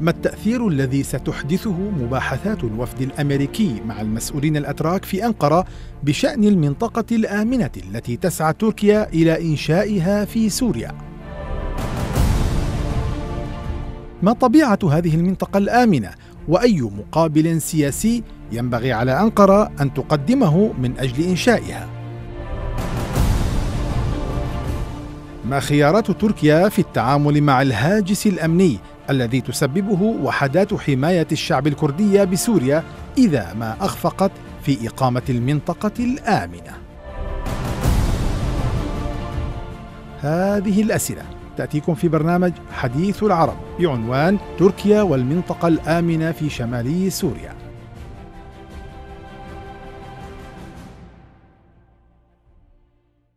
ما التأثير الذي ستحدثه مباحثات الوفد الأمريكي مع المسؤولين الأتراك في أنقرة بشأن المنطقة الآمنة التي تسعى تركيا إلى إنشائها في سوريا؟ ما طبيعة هذه المنطقة الآمنة؟ وأي مقابل سياسي ينبغي على أنقرة أن تقدمه من أجل إنشائها؟ ما خيارات تركيا في التعامل مع الهاجس الأمني الذي تسببه وحدات حماية الشعب الكرديه بسوريا إذا ما أخفقت في إقامة المنطقة الآمنة. هذه الأسئلة تأتيكم في برنامج حديث العرب بعنوان تركيا والمنطقة الآمنة في شمالي سوريا.